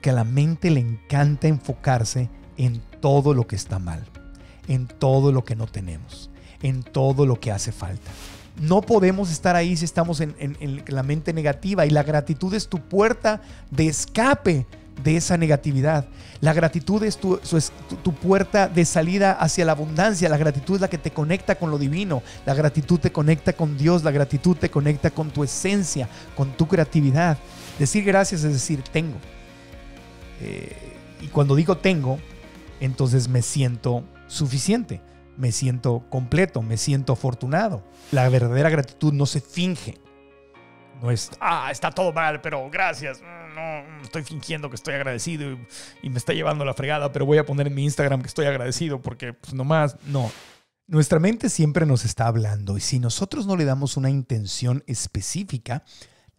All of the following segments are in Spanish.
Porque a la mente le encanta enfocarse en todo lo que está mal, en todo lo que no tenemos, en todo lo que hace falta. No podemos estar ahí si estamos en, la mente negativa y la gratitud es tu puerta de escape de esa negatividad. La gratitud es tu, tu, puerta de salida hacia la abundancia. La gratitud es la que te conecta con lo divino. La gratitud te conecta con Dios. La gratitud te conecta con tu esencia, con tu creatividad. Decir gracias es decir tengo. Eh, y cuando digo tengo, entonces me siento suficiente, me siento completo, me siento afortunado. La verdadera gratitud no se finge. No es, ah, está todo mal, pero gracias. Mm, no, estoy fingiendo que estoy agradecido y, me está llevando la fregada, pero voy a poner en mi Instagram que estoy agradecido porque pues nomás, no. Nuestra mente siempre nos está hablando y si nosotros no le damos una intención específica,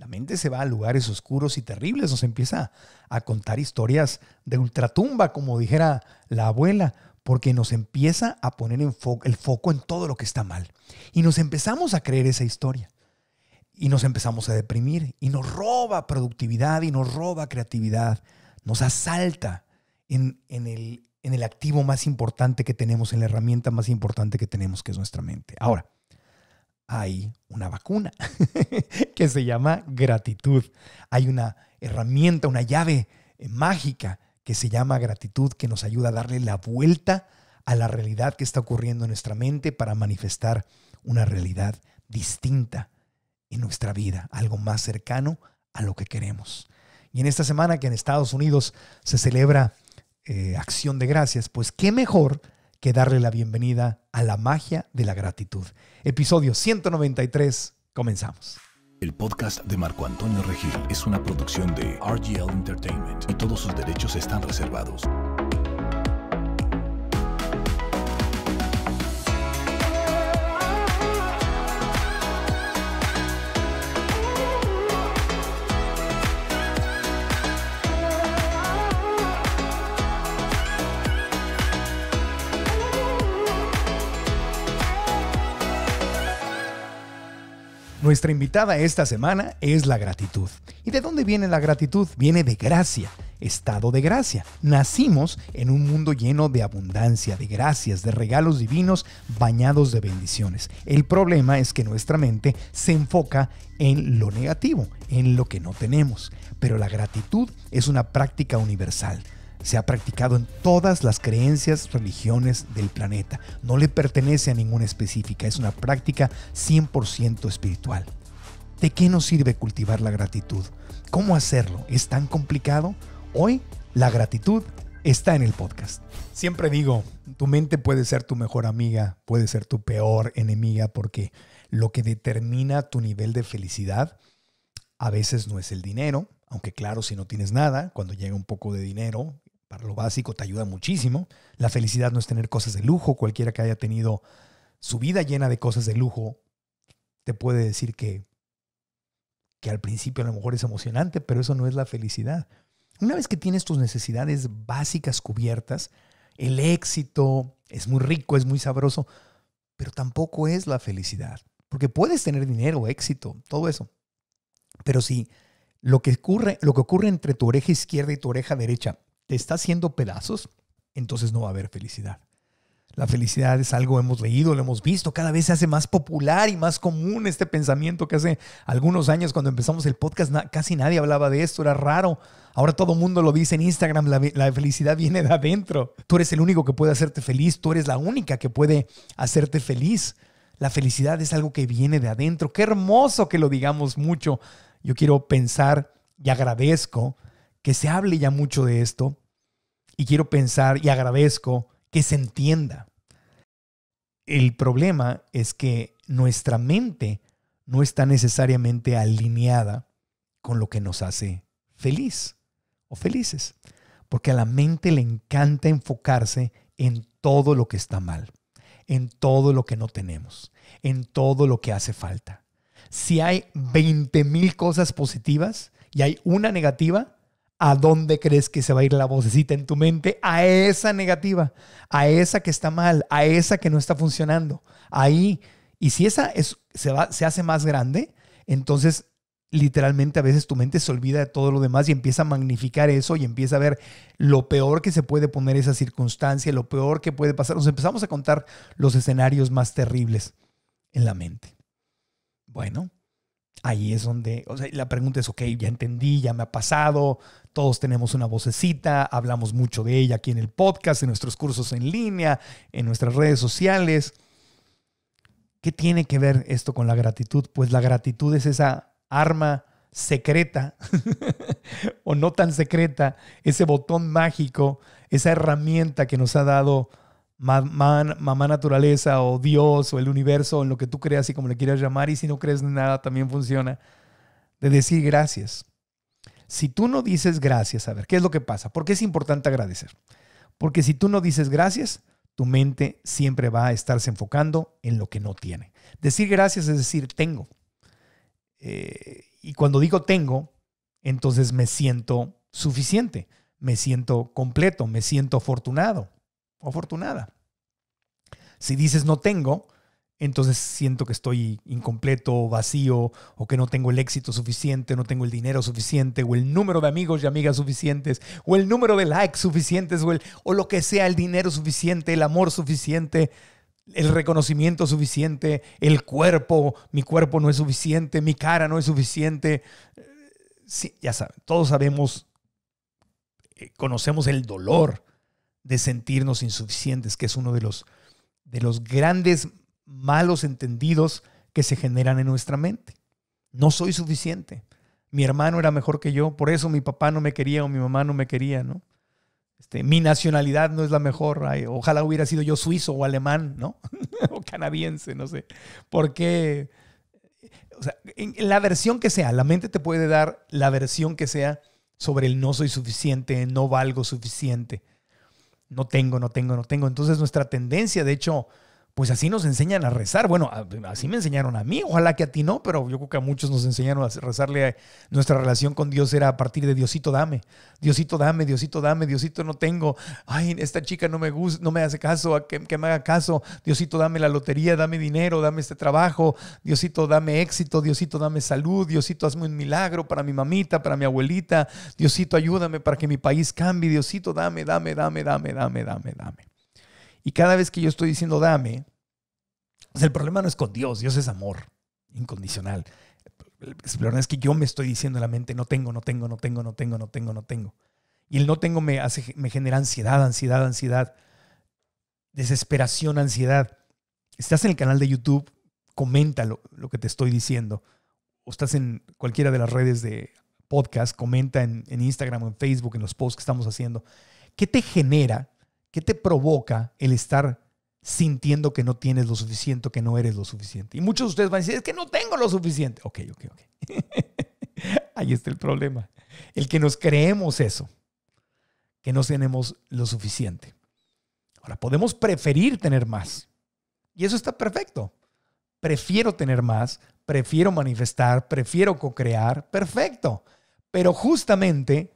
la mente se va a lugares oscuros y terribles, nos empieza a contar historias de ultratumba, como dijera la abuela, porque nos empieza a poner el foco en todo lo que está mal. Y nos empezamos a creer esa historia. Y nos empezamos a deprimir. Y nos roba productividad y nos roba creatividad. Nos asalta en, el, activo más importante que tenemos, en la herramienta más importante que tenemos, que es nuestra mente. Ahora, hay una vacuna que se llama gratitud. Hay una herramienta, una llave eh, mágica que se llama gratitud que nos ayuda a darle la vuelta a la realidad que está ocurriendo en nuestra mente para manifestar una realidad distinta en nuestra vida, algo más cercano a lo que queremos. Y en esta semana que en Estados Unidos se celebra eh, Acción de Gracias, pues qué mejor que darle la bienvenida a la magia de la gratitud. Episodio 193, comenzamos. El podcast de Marco Antonio Regil es una producción de RGL Entertainment y todos sus derechos están reservados. Nuestra invitada esta semana es la gratitud. ¿Y de dónde viene la gratitud? Viene de gracia, estado de gracia. Nacimos en un mundo lleno de abundancia, de gracias, de regalos divinos bañados de bendiciones. El problema es que nuestra mente se enfoca en lo negativo, en lo que no tenemos. Pero la gratitud es una práctica universal se ha practicado en todas las creencias, religiones del planeta. No le pertenece a ninguna específica, es una práctica 100% espiritual. ¿De qué nos sirve cultivar la gratitud? ¿Cómo hacerlo? ¿Es tan complicado? Hoy la gratitud está en el podcast. Siempre digo, tu mente puede ser tu mejor amiga, puede ser tu peor enemiga, porque lo que determina tu nivel de felicidad a veces no es el dinero, aunque claro, si no tienes nada, cuando llega un poco de dinero, para lo básico te ayuda muchísimo. La felicidad no es tener cosas de lujo. Cualquiera que haya tenido su vida llena de cosas de lujo te puede decir que, que al principio a lo mejor es emocionante, pero eso no es la felicidad. Una vez que tienes tus necesidades básicas cubiertas, el éxito es muy rico, es muy sabroso, pero tampoco es la felicidad. Porque puedes tener dinero, éxito, todo eso. Pero si lo que ocurre, lo que ocurre entre tu oreja izquierda y tu oreja derecha te está haciendo pedazos, entonces no va a haber felicidad. La felicidad es algo, hemos leído, lo hemos visto, cada vez se hace más popular y más común este pensamiento que hace algunos años cuando empezamos el podcast casi nadie hablaba de esto, era raro. Ahora todo el mundo lo dice en Instagram, la, la, felicidad viene de adentro. Tú eres el único que puede hacerte feliz, tú eres la única que puede hacerte feliz. La felicidad es algo que viene de adentro. Qué hermoso que lo digamos mucho. Yo quiero pensar y agradezco que se hable ya mucho de esto y quiero pensar y agradezco que se entienda. El problema es que nuestra mente no está necesariamente alineada con lo que nos hace feliz o felices, porque a la mente le encanta enfocarse en todo lo que está mal, en todo lo que no tenemos, en todo lo que hace falta. Si hay 20 mil cosas positivas y hay una negativa, ¿A dónde crees que se va a ir la vocecita en tu mente? A esa negativa, a esa que está mal, a esa que no está funcionando. Ahí, y si esa se hace más grande, entonces literalmente a veces tu mente se olvida de todo lo demás y empieza a magnificar eso y empieza a ver lo peor que se puede poner esa circunstancia, lo peor que puede pasar. Nos empezamos a contar los escenarios más terribles en la mente. Bueno, ahí es donde, o sea, la pregunta es, ok, ya entendí, ya me ha pasado, todos tenemos una vocecita, hablamos mucho de ella aquí en el podcast, en nuestros cursos en línea, en nuestras redes sociales. ¿Qué tiene que ver esto con la gratitud? Pues la gratitud es esa arma secreta o no tan secreta, ese botón mágico, esa herramienta que nos ha dado mamá, naturaleza o Dios o el universo, en lo que tú creas y como le quieras llamar, y si no crees en nada también funciona, de decir gracias. Si tú no dices gracias, a ver, ¿qué es lo que pasa? ¿Por qué es importante agradecer? Porque si tú no dices gracias, tu mente siempre va a estarse enfocando en lo que no tiene. Decir gracias es decir tengo. Eh, y cuando digo tengo, entonces me siento suficiente, me siento completo, me siento afortunado afortunada. Si dices no tengo, entonces siento que estoy incompleto, vacío, o que no tengo el éxito suficiente, no tengo el dinero suficiente, o el número de amigos y amigas suficientes, o el número de likes suficientes, o, el, o lo que sea, el dinero suficiente, el amor suficiente, el reconocimiento suficiente, el cuerpo, mi cuerpo no es suficiente, mi cara no es suficiente. Sí, ya saben, todos sabemos, eh, conocemos el dolor de sentirnos insuficientes, que es uno de los, de los grandes malos entendidos que se generan en nuestra mente. No soy suficiente. Mi hermano era mejor que yo, por eso mi papá no me quería o mi mamá no me quería, ¿no? Este, mi nacionalidad no es la mejor. ojalá hubiera sido yo suizo o alemán, ¿no? o canadiense, no sé. Porque, o sea, en la versión que sea, la mente te puede dar la versión que sea sobre el no soy suficiente, no valgo suficiente no tengo, no tengo, no tengo. Entonces nuestra tendencia, de hecho, pues así nos enseñan a rezar. Bueno, así me enseñaron a mí, ojalá que a ti no, pero yo creo que a muchos nos enseñaron a rezarle. A, nuestra relación con Dios era a partir de Diosito dame, Diosito dame, Diosito dame, Diosito no tengo. Ay, esta chica no me gusta, no me hace caso, que, que me haga caso. Diosito dame la lotería, dame dinero, dame este trabajo. Diosito dame éxito, Diosito dame salud, Diosito hazme un milagro para mi mamita, para mi abuelita. Diosito ayúdame para que mi país cambie. Diosito dame, dame, dame, dame, dame, dame, dame. Y cada vez que yo estoy diciendo dame, el problema no es con Dios, Dios es amor incondicional. El problema es que yo me estoy diciendo en la mente, no tengo, no tengo, no tengo, no tengo, no tengo, no tengo. Y el no tengo me, hace, me genera ansiedad, ansiedad, ansiedad, desesperación, ansiedad. Estás en el canal de YouTube, comenta lo, que te estoy diciendo. O estás en cualquiera de las redes de podcast, comenta en, en Instagram o en Facebook, en los posts que estamos haciendo. ¿Qué te genera ¿Qué te provoca el estar sintiendo que no tienes lo suficiente, que no eres lo suficiente? Y muchos de ustedes van a decir, es que no tengo lo suficiente. Ok, ok, ok. Ahí está el problema. El que nos creemos eso, que no tenemos lo suficiente. Ahora, podemos preferir tener más. Y eso está perfecto. Prefiero tener más, prefiero manifestar, prefiero co-crear, perfecto. Pero justamente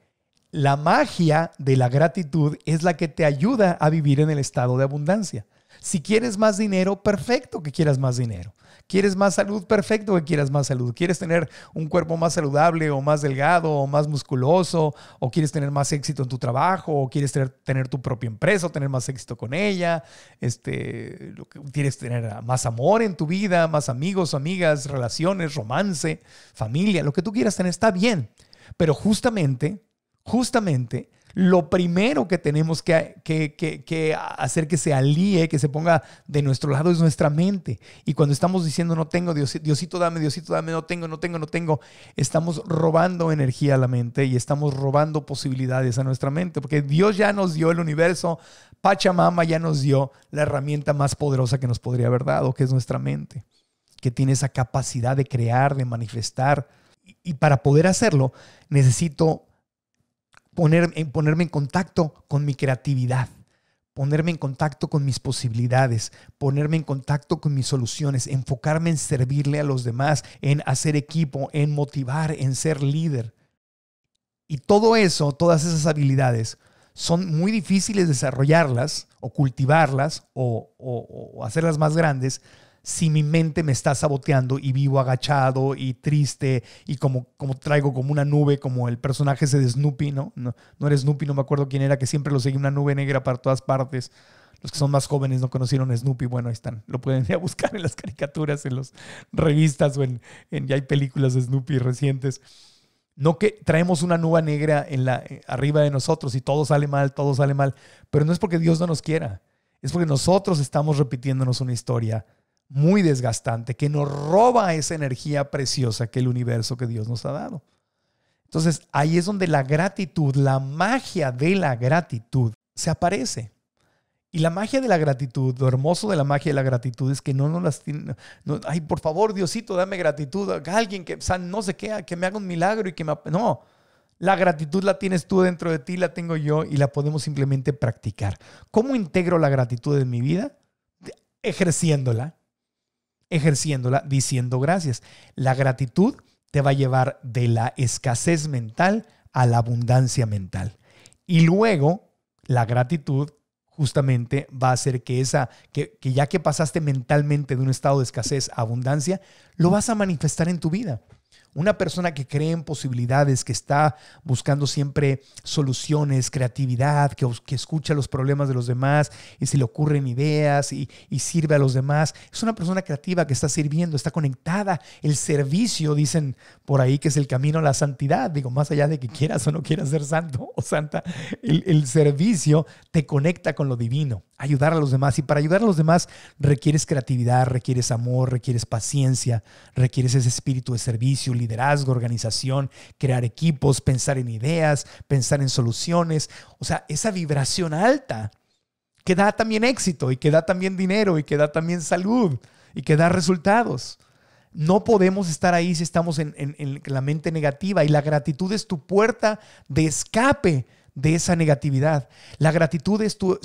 la magia de la gratitud es la que te ayuda a vivir en el estado de abundancia. Si quieres más dinero, perfecto que quieras más dinero. ¿Quieres más salud? Perfecto que quieras más salud. ¿Quieres tener un cuerpo más saludable o más delgado o más musculoso? ¿O quieres tener más éxito en tu trabajo? ¿O quieres tener, tu propia empresa o tener más éxito con ella? Este, ¿Quieres tener más amor en tu vida? ¿Más amigos, amigas, relaciones, romance, familia? Lo que tú quieras tener está bien. Pero justamente justamente lo primero que tenemos que, que, hacer que se alíe, que se ponga de nuestro lado es nuestra mente. Y cuando estamos diciendo no tengo, Diosito dame, Diosito dame, no tengo, no tengo, no tengo, estamos robando energía a la mente y estamos robando posibilidades a nuestra mente, porque Dios ya nos dio el universo, Pachamama ya nos dio la herramienta más poderosa que nos podría haber dado, que es nuestra mente, que tiene esa capacidad de crear, de manifestar. Y para poder hacerlo, necesito ponerme en contacto con mi creatividad, ponerme en contacto con mis posibilidades, ponerme en contacto con mis soluciones, enfocarme en servirle a los demás, en hacer equipo, en motivar, en ser líder. Y todo eso, todas esas habilidades, son muy difíciles desarrollarlas o cultivarlas o, o hacerlas más grandes si mi mente me está saboteando y vivo agachado y triste y como, como traigo como una nube, como el personaje ese de Snoopy, ¿no? ¿no? No era Snoopy, no me acuerdo quién era, que siempre lo seguía una nube negra para todas partes. Los que son más jóvenes no conocieron a Snoopy, bueno, ahí están. Lo pueden ir a buscar en las caricaturas, en las revistas o en, en ya hay películas de Snoopy recientes. No que traemos una nube negra en la, eh, arriba de nosotros y todo sale mal, todo sale mal, pero no es porque Dios no nos quiera, es porque nosotros estamos repitiéndonos una historia muy desgastante que nos roba esa energía preciosa que el universo que Dios nos ha dado. Entonces ahí es donde la gratitud, la magia de la gratitud se aparece. Y la magia de la gratitud, lo hermoso de la magia de la gratitud es que no nos las tiene. ay, por favor, Diosito, dame gratitud. Alguien que no sé qué, que me haga un milagro y que me. No, la gratitud la tienes tú dentro de ti, la tengo yo y la podemos simplemente practicar. ¿Cómo integro la gratitud en mi vida? Ejerciéndola ejerciéndola diciendo gracias. La gratitud te va a llevar de la escasez mental a la abundancia mental. Y luego, la gratitud justamente va a hacer que esa, que, que ya que pasaste mentalmente de un estado de escasez a abundancia, lo vas a manifestar en tu vida. Una persona que cree en posibilidades, que está buscando siempre soluciones, creatividad, que, escucha los problemas de los demás y se le ocurren ideas y, y, sirve a los demás. Es una persona creativa que está sirviendo, está conectada. El servicio, dicen por ahí, que es el camino a la santidad. Digo, más allá de que quieras o no quieras ser santo o santa, el, el servicio te conecta con lo divino ayudar a los demás. Y para ayudar a los demás requieres creatividad, requieres amor, requieres paciencia, requieres ese espíritu de servicio, liderazgo, organización, crear equipos, pensar en ideas, pensar en soluciones. O sea, esa vibración alta que da también éxito y que da también dinero y que da también salud y que da resultados. No podemos estar ahí si estamos en, en la mente negativa y la gratitud es tu puerta de escape de esa negatividad. La gratitud es tu,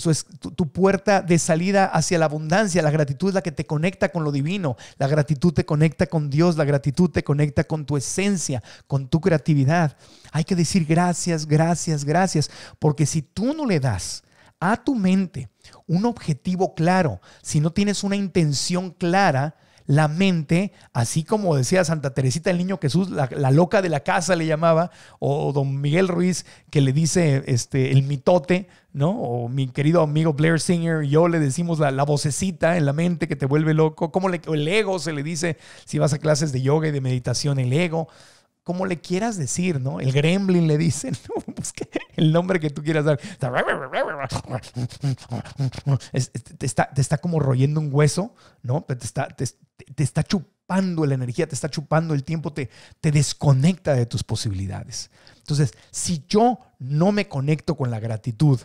puerta de salida hacia la abundancia. La gratitud es la que te conecta con lo divino. La gratitud te conecta con Dios. La gratitud te conecta con tu esencia, con tu creatividad. Hay que decir gracias, gracias, gracias. Porque si tú no le das a tu mente un objetivo claro, si no tienes una intención clara, la mente, así como decía Santa Teresita el Niño Jesús, la, loca de la casa le llamaba, o don Miguel Ruiz que le dice este, el mitote, ¿no? O mi querido amigo Blair Singer, yo le decimos la, vocecita en la mente que te vuelve loco, como el ego se le dice si vas a clases de yoga y de meditación, el ego como le quieras decir, ¿no? El gremlin le dicen, el nombre que tú quieras dar. te, está, te está como royendo un hueso, ¿no? Te está, te, está chupando la energía, te está chupando el tiempo, te, te desconecta de tus posibilidades. Entonces, si yo no me conecto con la gratitud,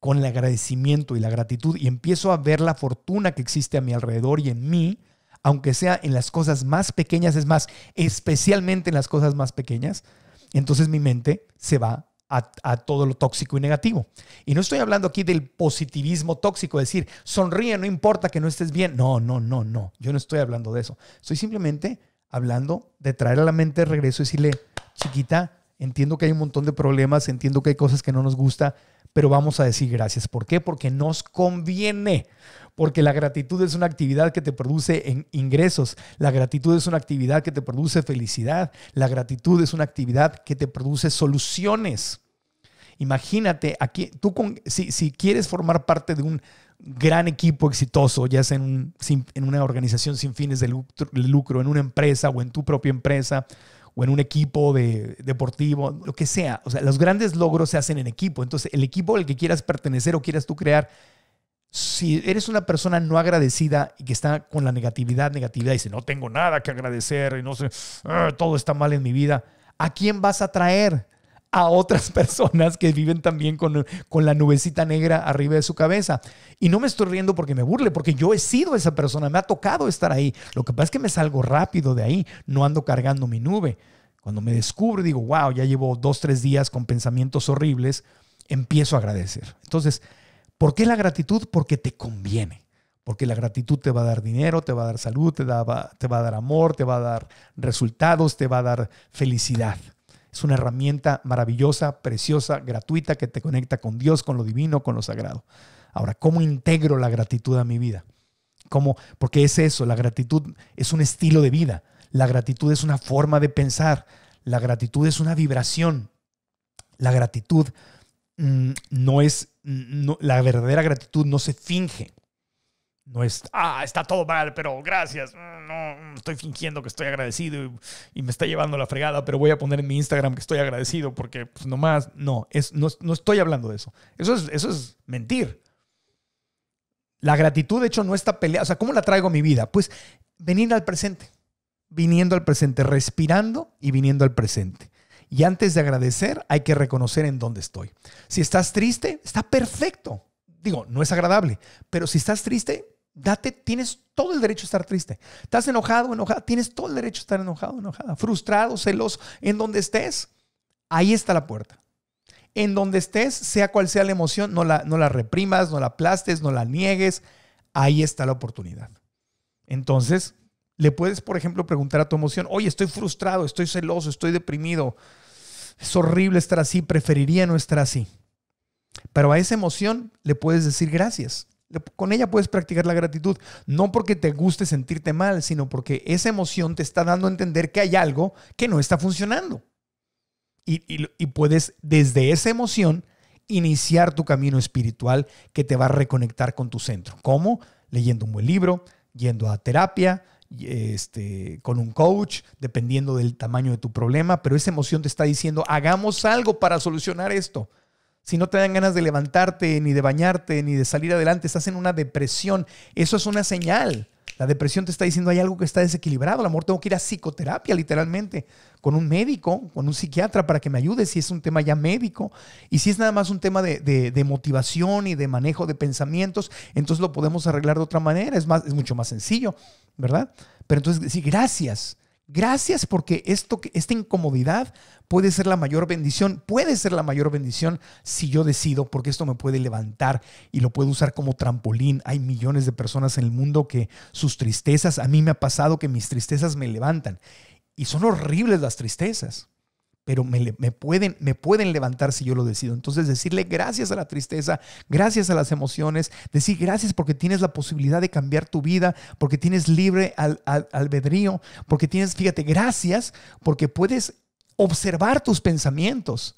con el agradecimiento y la gratitud y empiezo a ver la fortuna que existe a mi alrededor y en mí, aunque sea en las cosas más pequeñas, es más, especialmente en las cosas más pequeñas, entonces mi mente se va a, todo lo tóxico y negativo. Y no estoy hablando aquí del positivismo tóxico, decir, sonríe, no importa que no estés bien. No, no, no, no. Yo no estoy hablando de eso. Estoy simplemente hablando de traer a la mente de regreso y decirle, chiquita, entiendo que hay un montón de problemas, entiendo que hay cosas que no nos gusta, pero vamos a decir gracias. ¿Por qué? Porque nos conviene porque la gratitud es una actividad que te produce ingresos, la gratitud es una actividad que te produce felicidad, la gratitud es una actividad que te produce soluciones. Imagínate, aquí, tú si, quieres formar parte de un gran equipo exitoso, ya sea en, una organización sin fines de lucro, en una empresa o en tu propia empresa, o en un equipo de, deportivo, lo que sea. O sea, los grandes logros se hacen en equipo. Entonces, el equipo al que quieras pertenecer o quieras tú crear si eres una persona no agradecida y que está con la negatividad, negatividad, y dice, no tengo nada que agradecer y no sé, ah, todo está mal en mi vida, ¿a quién vas a traer? A otras personas que viven también con, con la nubecita negra arriba de su cabeza. Y no me estoy riendo porque me burle, porque yo he sido esa persona, me ha tocado estar ahí. Lo que pasa es que me salgo rápido de ahí, no ando cargando mi nube. Cuando me descubro, digo, wow, ya llevo dos, tres días con pensamientos horribles, empiezo a agradecer. Entonces, ¿Por qué la gratitud? Porque te conviene. Porque la gratitud te va a dar dinero, te va a dar salud, te, te va a dar amor, te va a dar resultados, te va a dar felicidad. Es una herramienta maravillosa, preciosa, gratuita que te conecta con Dios, con lo divino, con lo sagrado. Ahora, ¿cómo integro la gratitud a mi vida? Como, porque es eso, la gratitud es un estilo de vida, la gratitud es una forma de pensar, la gratitud es una vibración, la gratitud mm, no es, la verdadera gratitud no se finge. No es, ah, está todo mal, pero gracias. No, estoy fingiendo que estoy agradecido y, me está llevando la fregada, pero voy a poner en mi Instagram que estoy agradecido porque pues nomás, no, es, no, no estoy hablando de eso. Eso es, eso es mentir. La gratitud, de hecho, no está peleada. O sea, ¿cómo la traigo a mi vida? Pues venir al presente, viniendo al presente, respirando y viniendo al presente. Y antes de agradecer, hay que reconocer en dónde estoy. Si estás triste, está perfecto. Digo, no es agradable, pero si estás triste, date, tienes todo el derecho a estar triste. Estás enojado, enojada, tienes todo el derecho a estar enojado, enojada, frustrado, celoso, en donde estés, ahí está la puerta. En donde estés, sea cual sea la emoción, no la, no la reprimas, no la aplastes, no la niegues, ahí está la oportunidad. Entonces, le puedes, por ejemplo, preguntar a tu emoción, oye, estoy frustrado, estoy celoso, estoy deprimido, es horrible estar así, preferiría no estar así. Pero a esa emoción le puedes decir gracias. Con ella puedes practicar la gratitud, no porque te guste sentirte mal, sino porque esa emoción te está dando a entender que hay algo que no está funcionando. Y, puedes desde esa emoción iniciar tu camino espiritual que te va a reconectar con tu centro. ¿Cómo? Leyendo un buen libro, yendo a terapia, este, con un coach, dependiendo del tamaño de tu problema, pero esa emoción te está diciendo, hagamos algo para solucionar esto. Si no te dan ganas de levantarte, ni de bañarte, ni de salir adelante, estás en una depresión. Eso es una señal. La depresión te está diciendo hay algo que está desequilibrado. El amor tengo que ir a psicoterapia, literalmente, con un médico, con un psiquiatra para que me ayude si es un tema ya médico. Y si es nada más un tema de, de motivación y de manejo de pensamientos, entonces lo podemos arreglar de otra manera. Es, más, es mucho más sencillo, ¿verdad? Pero entonces, sí, gracias. Gracias porque esto, esta incomodidad puede ser la mayor bendición, puede ser la mayor bendición si yo decido, porque esto me puede levantar y lo puedo usar como trampolín. Hay millones de personas en el mundo que sus tristezas, a mí me ha pasado que mis tristezas me levantan y son horribles las tristezas pero me, pueden, me pueden levantar si yo lo decido. Entonces decirle gracias a la tristeza, gracias a las emociones, decir gracias porque tienes la posibilidad de cambiar tu vida, porque tienes libre al, albedrío, porque tienes, fíjate, gracias porque puedes observar tus pensamientos.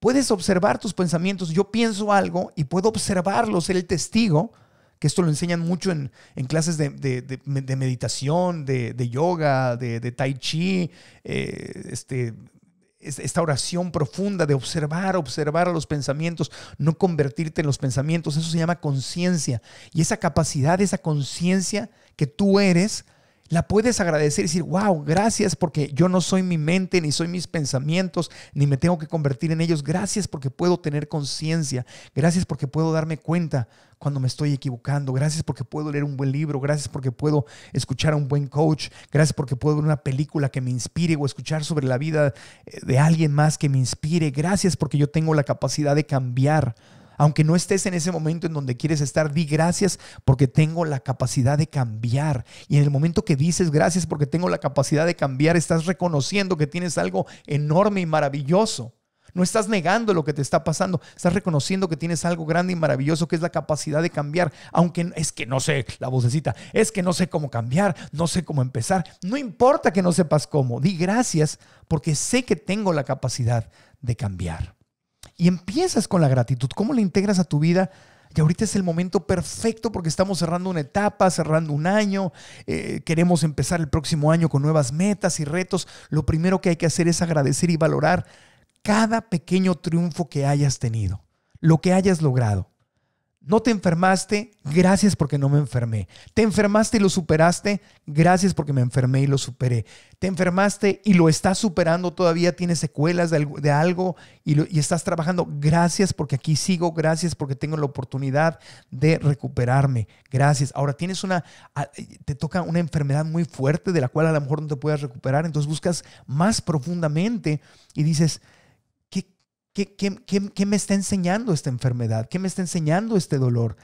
Puedes observar tus pensamientos. Yo pienso algo y puedo observarlo, ser el testigo que esto lo enseñan mucho en, clases de, meditación, de, yoga, de, tai chi, eh, este, esta oración profunda de observar, observar a los pensamientos, no convertirte en los pensamientos, eso se llama conciencia. Y esa capacidad, esa conciencia que tú eres, la puedes agradecer y decir, wow, gracias porque yo no soy mi mente, ni soy mis pensamientos, ni me tengo que convertir en ellos. Gracias porque puedo tener conciencia. Gracias porque puedo darme cuenta cuando me estoy equivocando. Gracias porque puedo leer un buen libro. Gracias porque puedo escuchar a un buen coach. Gracias porque puedo ver una película que me inspire o escuchar sobre la vida eh, de alguien más que me inspire. Gracias porque yo tengo la capacidad de cambiar aunque no estés en ese momento en donde quieres estar, di gracias porque tengo la capacidad de cambiar. Y en el momento que dices gracias porque tengo la capacidad de cambiar, estás reconociendo que tienes algo enorme y maravilloso. No estás negando lo que te está pasando, estás reconociendo que tienes algo grande y maravilloso que es la capacidad de cambiar, aunque es que no sé, la vocecita, es que no sé cómo cambiar, no sé cómo empezar. No importa que no sepas cómo, di gracias porque sé que tengo la capacidad de cambiar y empiezas con la gratitud. ¿Cómo la integras a tu vida? Y ahorita es el momento perfecto porque estamos cerrando una etapa, cerrando un año, eh, queremos empezar el próximo año con nuevas metas y retos. Lo primero que hay que hacer es agradecer y valorar cada pequeño triunfo que hayas tenido, lo que hayas logrado. No te enfermaste, gracias porque no me enfermé. Te enfermaste y lo superaste, gracias porque me enfermé y lo superé. Te enfermaste y lo estás superando, todavía tienes secuelas de algo, y, estás trabajando, gracias porque aquí sigo, gracias porque tengo la oportunidad de recuperarme, gracias. Ahora tienes una, te toca una enfermedad muy fuerte de la cual a lo mejor no te puedes recuperar, entonces buscas más profundamente y dices, ¿Qué, me está enseñando esta enfermedad? ¿Qué me está enseñando este dolor?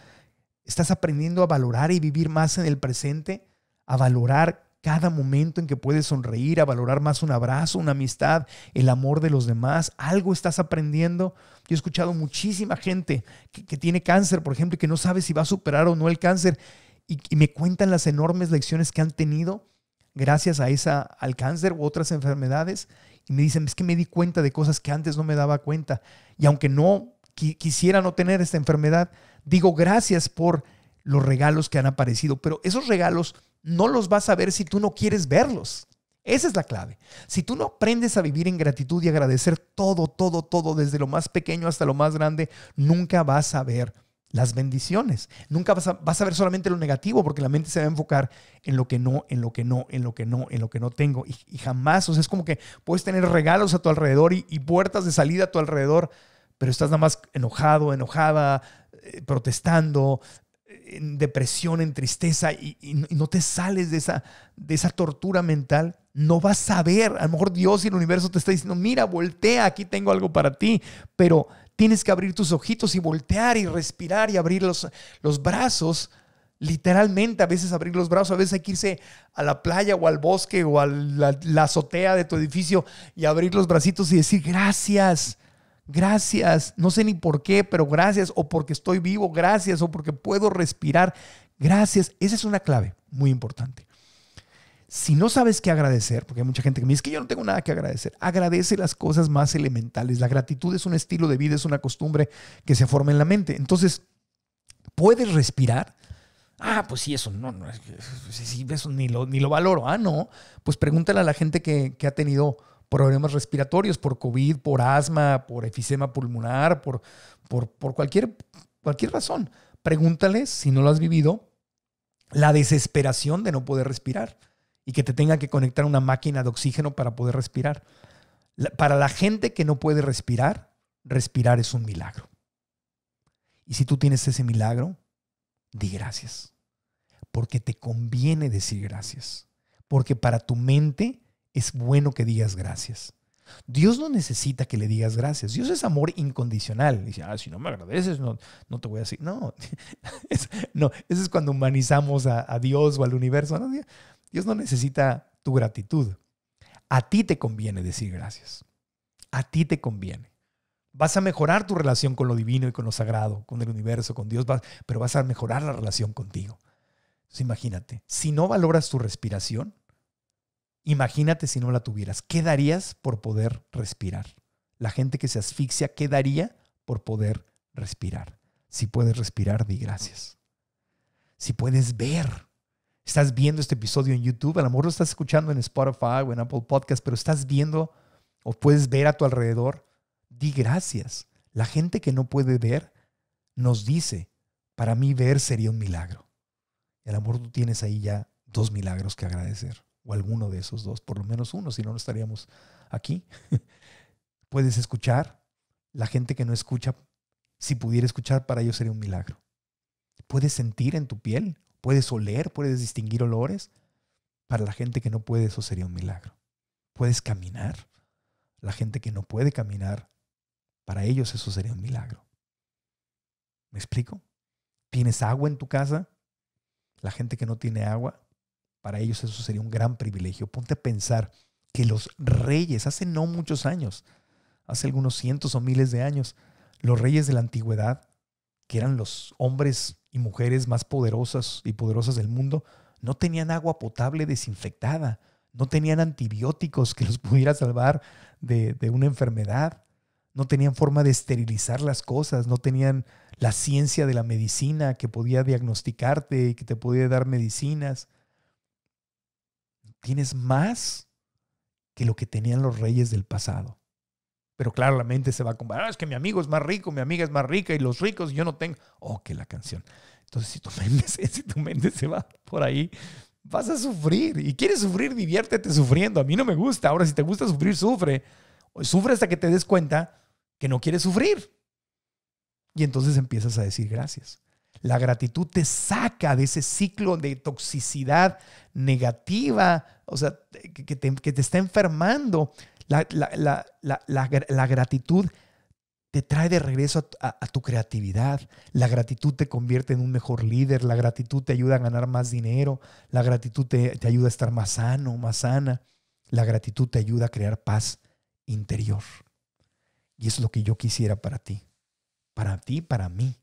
¿Estás aprendiendo a valorar y vivir más en el presente? ¿A valorar cada momento en que puedes sonreír, a valorar más un abrazo, una amistad, el amor de los demás. Algo estás aprendiendo. Yo he escuchado muchísima gente que, tiene cáncer, por ejemplo, y que no sabe si va a superar o no el cáncer. y, y me cuentan las enormes lecciones que han tenido gracias a esa, al cáncer u otras enfermedades. Y me dicen, es que me di cuenta de cosas que antes no me daba cuenta. Y aunque no quisiera no tener esta enfermedad, digo gracias por los regalos que han aparecido. Pero esos regalos no los vas a ver si tú no quieres verlos. Esa es la clave. Si tú no aprendes a vivir en gratitud y agradecer todo, todo, todo, desde lo más pequeño hasta lo más grande, nunca vas a ver las bendiciones. Nunca vas a, vas a ver solamente lo negativo porque la mente se va a enfocar en lo que no, en lo que no, en lo que no, en lo que no tengo. Y, jamás, o sea, es como que puedes tener regalos a tu alrededor y, puertas de salida a tu alrededor, pero estás nada más enojado, enojada, eh, protestando, en depresión, en tristeza y, no te sales de esa, de esa tortura mental, no vas a ver. A lo mejor Dios y el universo te está diciendo, mira, voltea, aquí tengo algo para ti, pero tienes que abrir tus ojitos y voltear y respirar y abrir los, los brazos. Literalmente, a veces abrir los brazos, a veces hay que irse a la playa o al bosque o a la, la azotea de tu edificio y abrir los bracitos y decir gracias Gracias, no sé ni por qué, pero gracias, o porque estoy vivo, gracias, o porque puedo respirar, gracias. Esa es una clave muy importante. Si no sabes qué agradecer, porque hay mucha gente que me dice que yo no tengo nada que agradecer, agradece las cosas más elementales. La gratitud es un estilo de vida, es una costumbre que se forma en la mente. Entonces, puedes respirar. Ah, pues sí, eso no, no eso ni lo, ni lo valoro. Ah, no, pues pregúntale a la gente que, que ha tenido problemas respiratorios, por COVID, por asma, por efisema pulmonar, por, por, por cualquier, cualquier razón. Pregúntales, si no lo has vivido, la desesperación de no poder respirar y que te tenga que conectar una máquina de oxígeno para poder respirar. para la gente que no puede respirar, respirar es un milagro. Y si tú tienes ese milagro, di gracias. Porque te conviene decir gracias. Porque para tu mente es bueno que digas gracias. Dios no necesita que le digas gracias. Dios es amor incondicional. Dice, ah, si no me agradeces, no, no te voy a decir. No, no, eso es cuando humanizamos a, Dios o al universo. Dios no necesita tu gratitud. A ti te conviene decir gracias. A ti te conviene. Vas a mejorar tu relación con lo divino y con lo sagrado, con el universo, con Dios, pero vas a mejorar la relación contigo. Entonces imagínate, si no valoras tu respiración, Imagínate si no la tuvieras. ¿Qué darías por poder respirar? La gente que se asfixia, ¿qué daría por poder respirar? Si puedes respirar, di gracias. Si puedes ver, estás viendo este episodio en YouTube, a lo mejor lo estás escuchando en Spotify o en Apple Podcast, pero estás viendo o puedes ver a tu alrededor, di gracias. La gente que no puede ver nos dice, para mí ver sería un milagro. Y a lo mejor tú tienes ahí ya dos milagros que agradecer o alguno de esos dos, por lo menos uno, si no, no estaríamos aquí. Puedes escuchar. La gente que no escucha, si pudiera escuchar, para ellos sería un milagro. Puedes sentir en tu piel, puedes oler, puedes distinguir olores. Para la gente que no puede, eso sería un milagro. Puedes caminar. La gente que no puede caminar, para ellos eso sería un milagro. ¿Me explico? ¿Tienes agua en tu casa? La gente que no tiene agua, para ellos eso sería un gran privilegio. Ponte a pensar que los reyes, hace no muchos años, hace algunos cientos o miles de años, los reyes de la antigüedad, que eran los hombres y mujeres más poderosos y poderosas del mundo, no tenían agua potable desinfectada, no tenían antibióticos que los pudiera salvar de, de una enfermedad, no tenían forma de esterilizar las cosas, no tenían la ciencia de la medicina que podía diagnosticarte y que te podía dar medicinas tienes más que lo que tenían los reyes del pasado. Pero claro, la mente se va a comparar. Ah, es que mi amigo es más rico, mi amiga es más rica y los ricos yo no tengo. Oh, que la canción. Entonces, si tu mente, si tu mente se va por ahí, vas a sufrir. Y quieres sufrir, diviértete sufriendo. A mí no me gusta. Ahora, si te gusta sufrir, sufre. Sufre hasta que te des cuenta que no quieres sufrir. Y entonces empiezas a decir gracias. La gratitud te saca de ese ciclo de toxicidad negativa, o sea, que te, está enfermando. La, gratitud te trae de regreso a, tu creatividad. La gratitud te convierte en un mejor líder. La gratitud te ayuda a ganar más dinero. La gratitud te, te ayuda a estar más sano, más sana. La gratitud te ayuda a crear paz interior. Y es lo que yo quisiera para ti. Para ti, para mí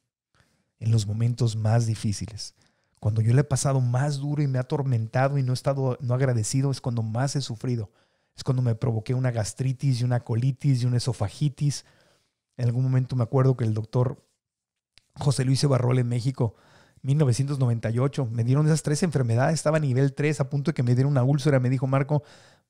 en los momentos más difíciles. Cuando yo le he pasado más duro y me ha atormentado y no he estado no agradecido, es cuando más he sufrido. Es cuando me provoqué una gastritis y una colitis y una esofagitis. En algún momento me acuerdo que el doctor José Luis Ebarrol en México, 1998, me dieron esas tres enfermedades, estaba a nivel 3, a punto de que me dieron una úlcera. Me dijo Marco,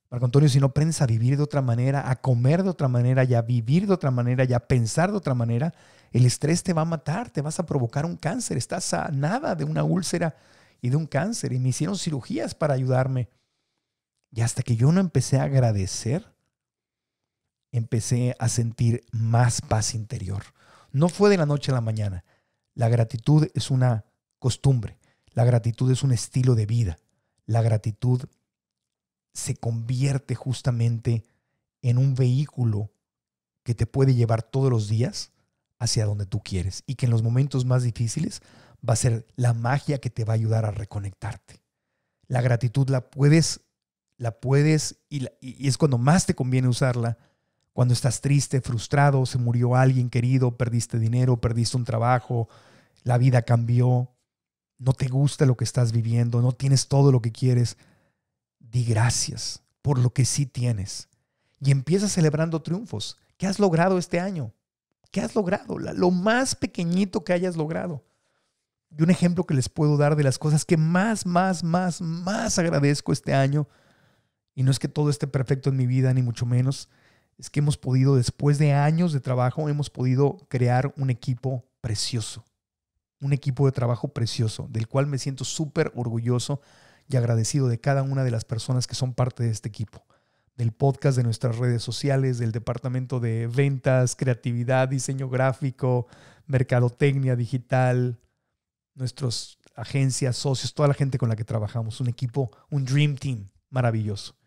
Marco Antonio, si no aprendes a vivir de otra manera, a comer de otra manera, ya a vivir de otra manera, ya a pensar de otra manera, el estrés te va a matar, te vas a provocar un cáncer. Estás a nada de una úlcera y de un cáncer. Y me hicieron cirugías para ayudarme. Y hasta que yo no empecé a agradecer, empecé a sentir más paz interior. No fue de la noche a la mañana. La gratitud es una costumbre. La gratitud es un estilo de vida. La gratitud se convierte justamente en un vehículo que te puede llevar todos los días hacia donde tú quieres y que en los momentos más difíciles va a ser la magia que te va a ayudar a reconectarte. La gratitud la puedes, la puedes y, es cuando más te conviene usarla cuando estás triste, frustrado, se murió alguien querido, perdiste dinero, perdiste un trabajo, la vida cambió, no te gusta lo que estás viviendo, no tienes todo lo que quieres, di gracias por lo que sí tienes y empieza celebrando triunfos. ¿Qué has logrado este año? ¿Qué has logrado? Lo más pequeñito que hayas logrado. Y un ejemplo que les puedo dar de las cosas que más, más, más, más agradezco este año, y no es que todo esté perfecto en mi vida, ni mucho menos, es que hemos podido, después de años de trabajo, hemos podido crear un equipo precioso. Un equipo de trabajo precioso, del cual me siento súper orgulloso y agradecido de cada una de las personas que son parte de este equipo del podcast, de nuestras redes sociales, del departamento de ventas, creatividad, diseño gráfico, mercadotecnia digital, nuestras agencias, socios, toda la gente con la que trabajamos, un equipo, un dream team maravilloso.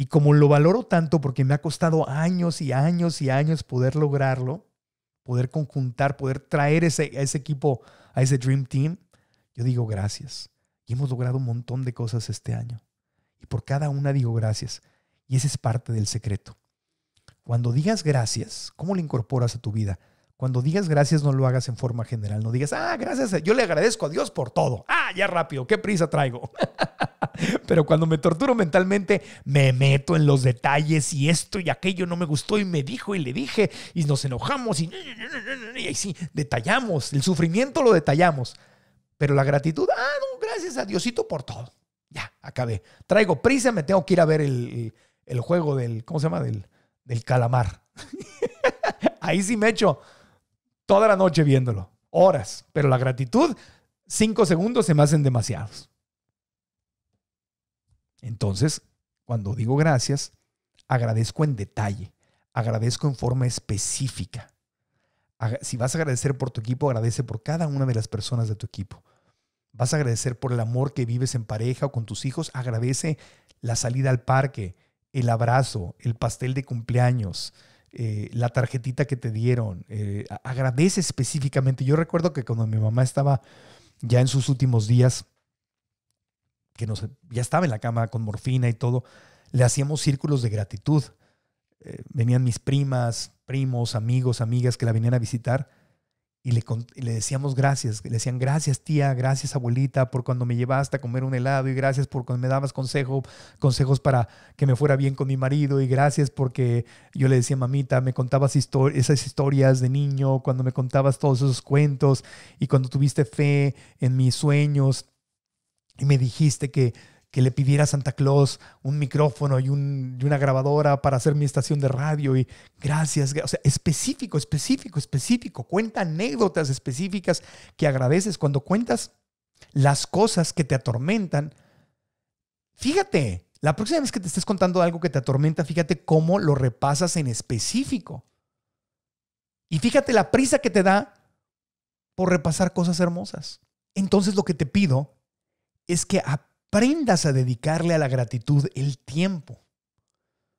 Y como lo valoro tanto porque me ha costado años y años y años poder lograrlo, poder conjuntar, poder traer ese, a ese equipo, a ese Dream Team, yo digo gracias. Y hemos logrado un montón de cosas este año. Y por cada una digo gracias. Y ese es parte del secreto. Cuando digas gracias, ¿cómo lo incorporas a tu vida? Cuando digas gracias, no lo hagas en forma general. No digas, ah, gracias, yo le agradezco a Dios por todo. Ah, ya rápido, qué prisa traigo. Pero cuando me torturo mentalmente, me meto en los detalles y esto y aquello no me gustó y me dijo y le dije y nos enojamos y, y sí, detallamos. El sufrimiento lo detallamos. Pero la gratitud, ah, no, gracias a Diosito por todo. Ya, acabé. Traigo prisa, me tengo que ir a ver el, el juego del, ¿cómo se llama? Del, del calamar. Ahí sí me echo toda la noche viéndolo, horas, pero la gratitud, cinco segundos se me hacen demasiados. Entonces, cuando digo gracias, agradezco en detalle, agradezco en forma específica. Si vas a agradecer por tu equipo, agradece por cada una de las personas de tu equipo. Vas a agradecer por el amor que vives en pareja o con tus hijos, agradece la salida al parque, el abrazo, el pastel de cumpleaños, eh, la tarjetita que te dieron. Eh, agradece específicamente. Yo recuerdo que cuando mi mamá estaba ya en sus últimos días, que ya estaba en la cama con morfina y todo, le hacíamos círculos de gratitud. Eh, venían mis primas, primos, amigos, amigas que la venían a visitar y le, le, decíamos gracias. Le decían gracias tía, gracias abuelita por cuando me llevaste a comer un helado y gracias por cuando me dabas consejo, consejos para que me fuera bien con mi marido y gracias porque yo le decía mamita, me contabas esas historias de niño, cuando me contabas todos esos cuentos y cuando tuviste fe en mis sueños y me dijiste que que le pidiera a Santa Claus un micrófono y, una grabadora para hacer mi estación de radio y gracias, o sea, específico, específico, específico, cuenta anécdotas específicas que agradeces cuando cuentas las cosas que te atormentan. Fíjate, la próxima vez que te estés contando algo que te atormenta, fíjate cómo lo repasas en específico. Y fíjate la prisa que te da por repasar cosas hermosas. Entonces lo que te pido es que aprendas a dedicarle a la gratitud el tiempo.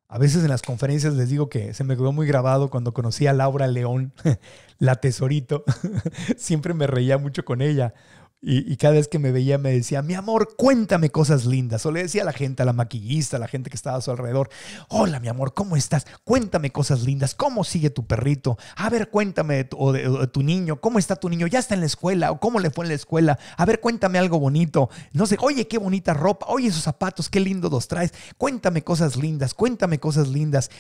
A veces en las conferencias les digo que se me quedó muy grabado cuando conocí a Laura León, la tesorito. Siempre me reía mucho con ella. Y, cada vez que me veía me decía, mi amor, cuéntame cosas lindas. O le decía a la gente, a la maquillista, a la gente que estaba a su alrededor, hola mi amor, ¿cómo estás? Cuéntame cosas lindas. ¿Cómo sigue tu perrito? A ver, cuéntame de tu, de tu niño. ¿Cómo está tu niño? ¿Ya está en la escuela? ¿O cómo le fue en la escuela? A ver, cuéntame algo bonito. No sé, oye, qué bonita ropa. Oye, esos zapatos, qué lindo los traes. Cuéntame cosas lindas. Cuéntame cosas lindas.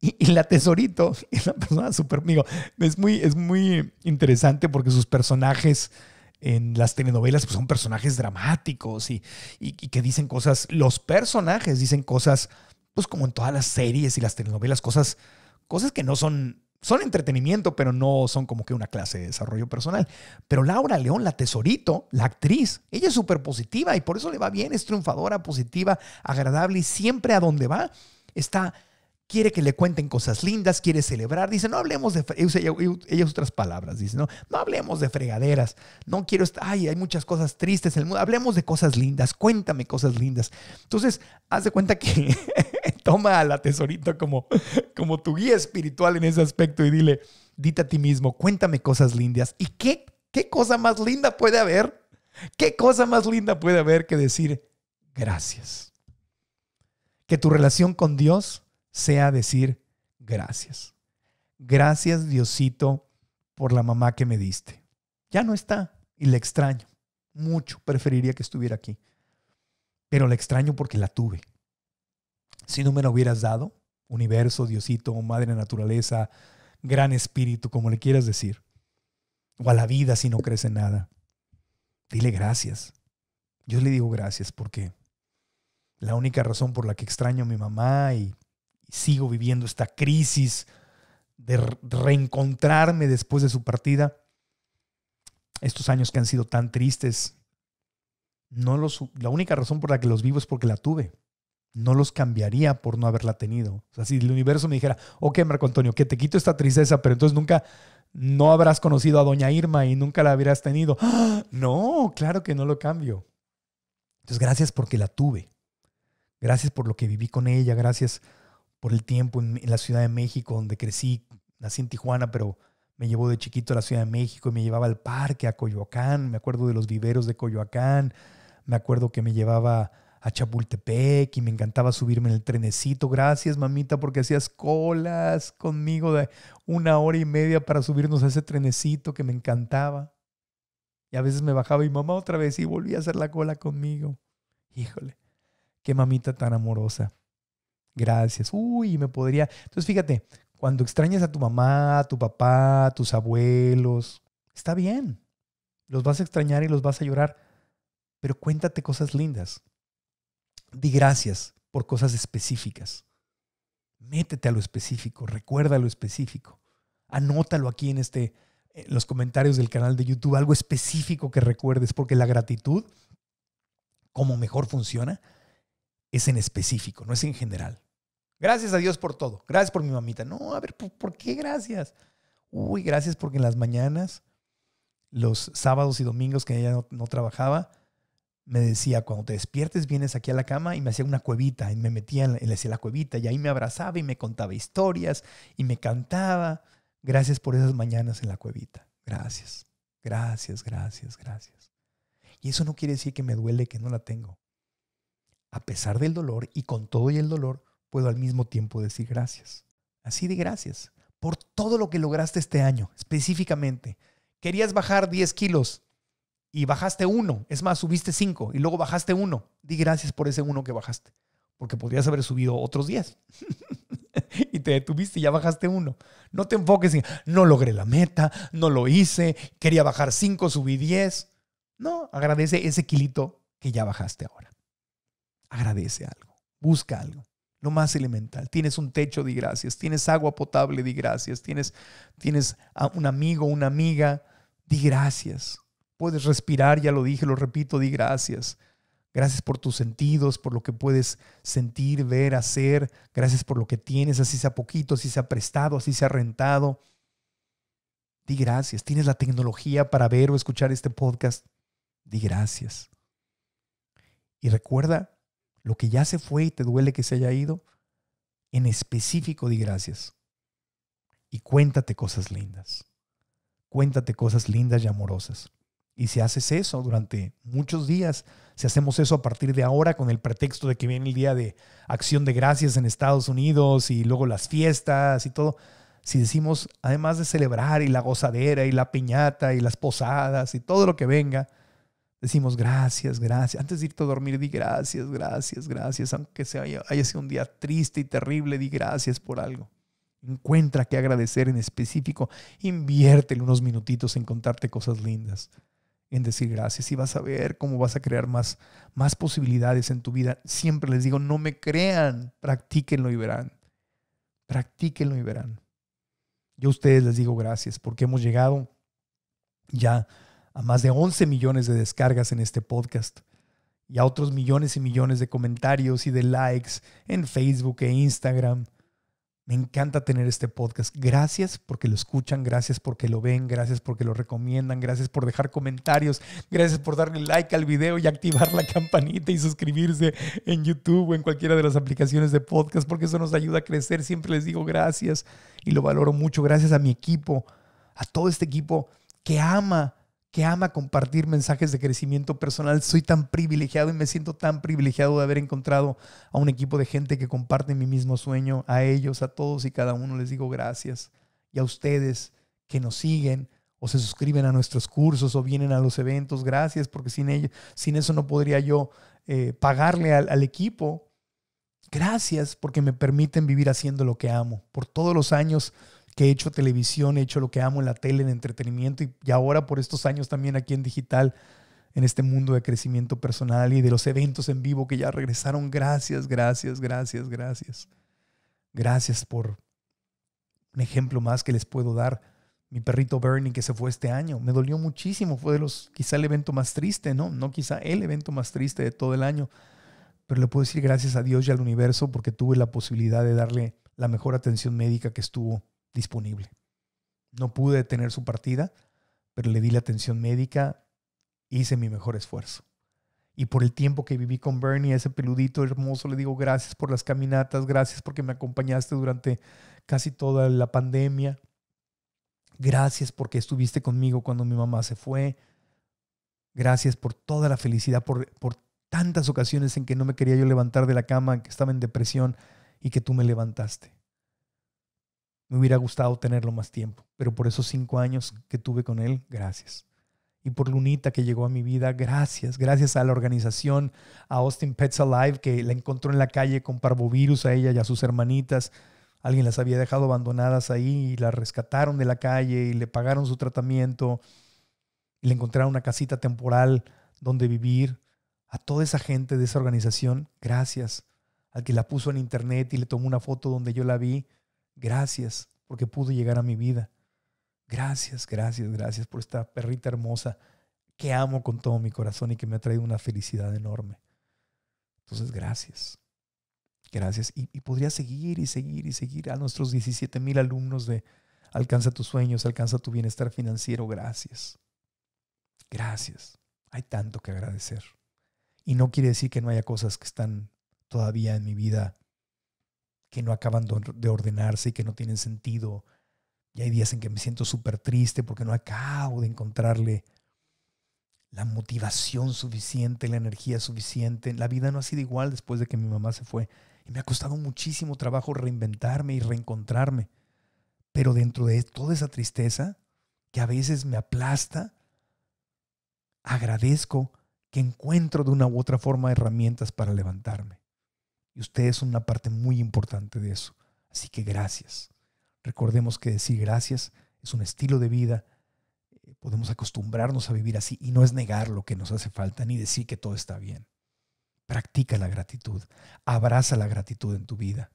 Y, la tesorito, es una persona súper amigo. Es muy, es muy interesante porque sus personajes en las telenovelas pues son personajes dramáticos y, que dicen cosas, los personajes dicen cosas, pues como en todas las series y las telenovelas, cosas, cosas que no son, son entretenimiento, pero no son como que una clase de desarrollo personal. Pero Laura León, la tesorito, la actriz, ella es súper positiva y por eso le va bien, es triunfadora, positiva, agradable y siempre a donde va está quiere que le cuenten cosas lindas, quiere celebrar. Dice, no hablemos de, ella, otras palabras, dice, no, no hablemos de fregaderas, no quiero, ay, hay muchas cosas tristes en el mundo, hablemos de cosas lindas, cuéntame cosas lindas. Entonces, haz de cuenta que toma a la tesorito como, como tu guía espiritual en ese aspecto y dile, dite a ti mismo, cuéntame cosas lindas. ¿Y qué, qué cosa más linda puede haber? ¿Qué cosa más linda puede haber que decir gracias? Que tu relación con Dios sea decir gracias. Gracias Diosito por la mamá que me diste. Ya no está y la extraño. Mucho preferiría que estuviera aquí. Pero la extraño porque la tuve. Si no me la hubieras dado, universo, Diosito, madre naturaleza, gran espíritu, como le quieras decir, o a la vida si no crees en nada, dile gracias. Yo le digo gracias porque la única razón por la que extraño a mi mamá y sigo viviendo esta crisis de reencontrarme después de su partida. Estos años que han sido tan tristes, no los, la única razón por la que los vivo es porque la tuve. No los cambiaría por no haberla tenido. O sea, si el universo me dijera, ok, Marco Antonio, que te quito esta tristeza, pero entonces nunca, no habrás conocido a Doña Irma y nunca la habrías tenido. No, claro que no lo cambio. Entonces, gracias porque la tuve. Gracias por lo que viví con ella. Gracias por el tiempo en, la Ciudad de México, donde crecí. Nací en Tijuana, pero me llevó de chiquito a la Ciudad de México y me llevaba al parque, a Coyoacán. Me acuerdo de los viveros de Coyoacán. Me acuerdo que me llevaba a Chapultepec y me encantaba subirme en el trenecito. Gracias, mamita, porque hacías colas conmigo de una hora y media para subirnos a ese trenecito que me encantaba. Y a veces me bajaba y mamá otra vez y volvía a hacer la cola conmigo. Híjole, qué mamita tan amorosa. Gracias. Uy, me podría. Entonces, fíjate, cuando extrañas a tu mamá, a tu papá, a tus abuelos, está bien. Los vas a extrañar y los vas a llorar, pero cuéntate cosas lindas. Di gracias por cosas específicas. Métete a lo específico, recuerda lo específico. Anótalo aquí en este en los comentarios del canal de YouTube, algo específico que recuerdes, porque la gratitud, como mejor funciona, es en específico, no es en general. Gracias a Dios por todo. Gracias por mi mamita. No, a ver, ¿por, qué gracias? Uy, gracias porque en las mañanas, los sábados y domingos que ella no, trabajaba, me decía, cuando te despiertes vienes aquí a la cama y me hacía una cuevita y me metía en, le hacía la cuevita y ahí me abrazaba y me contaba historias y me cantaba. Gracias por esas mañanas en la cuevita. Gracias, gracias, gracias, gracias. Y eso no quiere decir que me duele que no la tengo a pesar del dolor y con todo y el dolor, puedo al mismo tiempo decir gracias. Así de gracias por todo lo que lograste este año, específicamente. Querías bajar 10 kilos y bajaste uno, es más, subiste 5 y luego bajaste uno. Di gracias por ese uno que bajaste, porque podrías haber subido otros 10. y te detuviste y ya bajaste uno. No te enfoques en, no logré la meta, no lo hice, quería bajar 5, subí 10. No, agradece ese kilito que ya bajaste ahora agradece algo, busca algo. Lo más elemental. Tienes un techo, di gracias. Tienes agua potable, di gracias. Tienes, tienes un amigo, una amiga, di gracias. Puedes respirar, ya lo dije, lo repito, di gracias. Gracias por tus sentidos, por lo que puedes sentir, ver, hacer. Gracias por lo que tienes, así sea poquito, así sea prestado, así sea rentado. Di gracias. Tienes la tecnología para ver o escuchar este podcast. Di gracias. Y recuerda lo que ya se fue y te duele que se haya ido, en específico di gracias. Y cuéntate cosas lindas. Cuéntate cosas lindas y amorosas. Y si haces eso durante muchos días, si hacemos eso a partir de ahora con el pretexto de que viene el día de acción de gracias en Estados Unidos y luego las fiestas y todo, si decimos, además de celebrar y la gozadera y la piñata y las posadas y todo lo que venga, decimos gracias, gracias. Antes de irte a dormir, di gracias, gracias, gracias. Aunque sea, haya sido un día triste y terrible, di gracias por algo. Encuentra qué agradecer en específico. Inviértele unos minutitos en contarte cosas lindas, en decir gracias y vas a ver cómo vas a crear más, más posibilidades en tu vida. Siempre les digo, no me crean, practíquenlo y verán. Practíquenlo y verán. Yo a ustedes les digo gracias porque hemos llegado ya a más de 11 millones de descargas en este podcast y a otros millones y millones de comentarios y de likes en Facebook e Instagram. Me encanta tener este podcast. Gracias porque lo escuchan, gracias porque lo ven, gracias porque lo recomiendan, gracias por dejar comentarios, gracias por darle like al video y activar la campanita y suscribirse en YouTube o en cualquiera de las aplicaciones de podcast porque eso nos ayuda a crecer. Siempre les digo gracias y lo valoro mucho. Gracias a mi equipo, a todo este equipo que ama que ama compartir mensajes de crecimiento personal. Soy tan privilegiado y me siento tan privilegiado de haber encontrado a un equipo de gente que comparte mi mismo sueño. A ellos, a todos y cada uno les digo gracias. Y a ustedes que nos siguen o se suscriben a nuestros cursos o vienen a los eventos, gracias, porque sin, ello, sin eso no podría yo eh, pagarle al equipo. Gracias porque me permiten vivir haciendo lo que amo. Por todos los años que he hecho televisión, he hecho lo que amo en la tele, en entretenimiento y, ahora por estos años también aquí en digital, en este mundo de crecimiento personal y de los eventos en vivo que ya regresaron. Gracias, gracias, gracias, gracias. Gracias por un ejemplo más que les puedo dar. Mi perrito Bernie que se fue este año, me dolió muchísimo, fue de los quizá el evento más triste, ¿no? No quizá el evento más triste de todo el año, pero le puedo decir gracias a Dios y al universo porque tuve la posibilidad de darle la mejor atención médica que estuvo disponible. No pude detener su partida, pero le di la atención médica, hice mi mejor esfuerzo. Y por el tiempo que viví con Bernie, ese peludito hermoso, le digo gracias por las caminatas, gracias porque me acompañaste durante casi toda la pandemia. Gracias porque estuviste conmigo cuando mi mamá se fue. Gracias por toda la felicidad, por, por tantas ocasiones en que no me quería yo levantar de la cama, que estaba en depresión y que tú me levantaste. Me hubiera gustado tenerlo más tiempo, pero por esos cinco años que tuve con él, gracias. Y por Lunita que llegó a mi vida, gracias. Gracias a la organización, a Austin Pets Alive, que la encontró en la calle con parvovirus a ella y a sus hermanitas. Alguien las había dejado abandonadas ahí y la rescataron de la calle y le pagaron su tratamiento y le encontraron una casita temporal donde vivir. A toda esa gente de esa organización, gracias. Al que la puso en internet y le tomó una foto donde yo la vi, Gracias porque pudo llegar a mi vida. Gracias, gracias, gracias por esta perrita hermosa que amo con todo mi corazón y que me ha traído una felicidad enorme. Entonces, gracias. Gracias. Y, podría seguir y seguir y seguir a nuestros 17 mil alumnos de Alcanza tus sueños, alcanza tu bienestar financiero. Gracias. Gracias. Hay tanto que agradecer. Y no quiere decir que no haya cosas que están todavía en mi vida que no acaban de ordenarse y que no tienen sentido. Y hay días en que me siento súper triste porque no acabo de encontrarle la motivación suficiente, la energía suficiente. La vida no ha sido igual después de que mi mamá se fue. Y me ha costado muchísimo trabajo reinventarme y reencontrarme. Pero dentro de toda esa tristeza, que a veces me aplasta, agradezco que encuentro de una u otra forma herramientas para levantarme. Y ustedes son una parte muy importante de eso. Así que gracias. Recordemos que decir gracias es un estilo de vida. Eh, podemos acostumbrarnos a vivir así y no es negar lo que nos hace falta ni decir que todo está bien. Practica la gratitud. Abraza la gratitud en tu vida.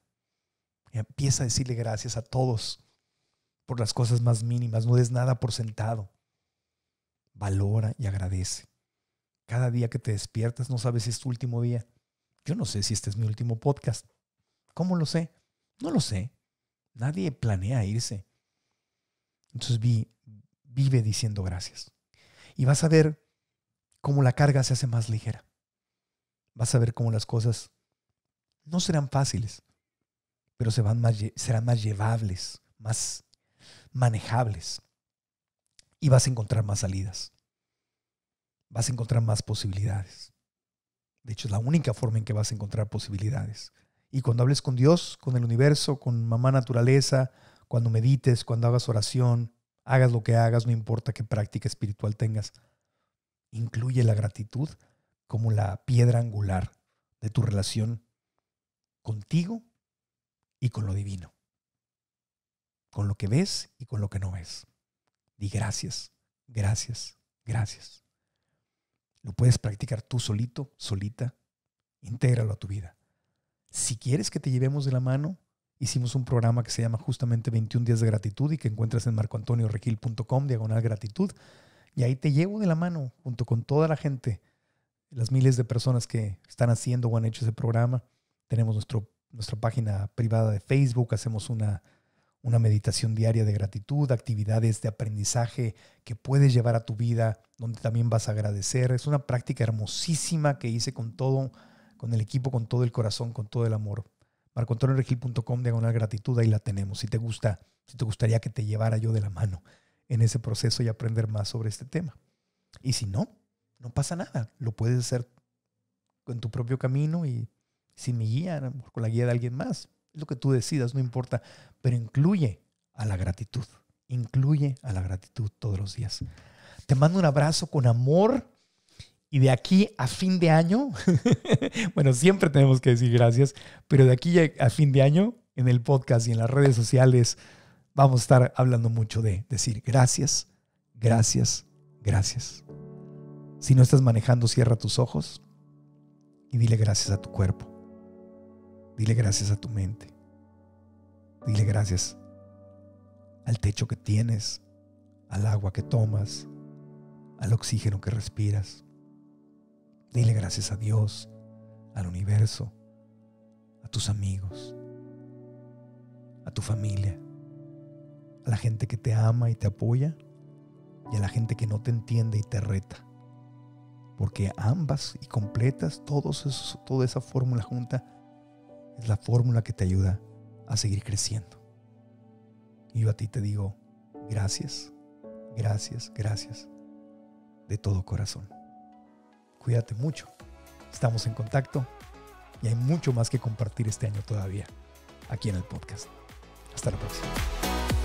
empieza a decirle gracias a todos por las cosas más mínimas. No des nada por sentado. Valora y agradece. Cada día que te despiertas no sabes si es tu último día. Yo no sé si este es mi último podcast. ¿Cómo lo sé? No lo sé. Nadie planea irse. Entonces vive diciendo gracias. Y vas a ver cómo la carga se hace más ligera. Vas a ver cómo las cosas no serán fáciles, pero se van más, serán más llevables, más manejables. Y vas a encontrar más salidas. vas a encontrar más posibilidades. De hecho, es la única forma en que vas a encontrar posibilidades. Y cuando hables con Dios, con el universo, con mamá naturaleza, cuando medites, cuando hagas oración, hagas lo que hagas, no importa qué práctica espiritual tengas, incluye la gratitud como la piedra angular de tu relación contigo y con lo divino. Con lo que ves y con lo que no ves. Di gracias, gracias, gracias. Lo puedes practicar tú solito, solita. Intégralo a tu vida. Si quieres que te llevemos de la mano, hicimos un programa que se llama justamente 21 días de gratitud y que encuentras en marcoantonioregil.com, diagonal gratitud. Y ahí te llevo de la mano junto con toda la gente, las miles de personas que están haciendo o han hecho ese programa. Tenemos nuestro, nuestra página privada de Facebook, hacemos una, una meditación diaria de gratitud, actividades de aprendizaje que puedes llevar a tu vida, donde también vas a agradecer. Es una práctica hermosísima que hice con todo, con el equipo, con todo el corazón, con todo el amor. marcoantonioregil.com diagonal gratitud, ahí la tenemos. Si te gusta, si te gustaría que te llevara yo de la mano en ese proceso y aprender más sobre este tema. Y si no, no pasa nada. Lo puedes hacer en tu propio camino y sin mi guía, con la guía de alguien más lo que tú decidas, no importa, pero incluye a la gratitud. Incluye a la gratitud todos los días. Te mando un abrazo con amor y de aquí a fin de año, bueno, siempre tenemos que decir gracias, pero de aquí a fin de año, en el podcast y en las redes sociales, vamos a estar hablando mucho de decir gracias, gracias, gracias. Si no estás manejando, cierra tus ojos y dile gracias a tu cuerpo. Dile gracias a tu mente. Dile gracias al techo que tienes, al agua que tomas, al oxígeno que respiras. Dile gracias a Dios, al universo, a tus amigos, a tu familia, a la gente que te ama y te apoya y a la gente que no te entiende y te reta. Porque ambas y completas todos toda esa fórmula junta es la fórmula que te ayuda a seguir creciendo. Y yo a ti te digo, gracias, gracias, gracias, de todo corazón. Cuídate mucho, estamos en contacto y hay mucho más que compartir este año todavía aquí en el podcast. Hasta la próxima.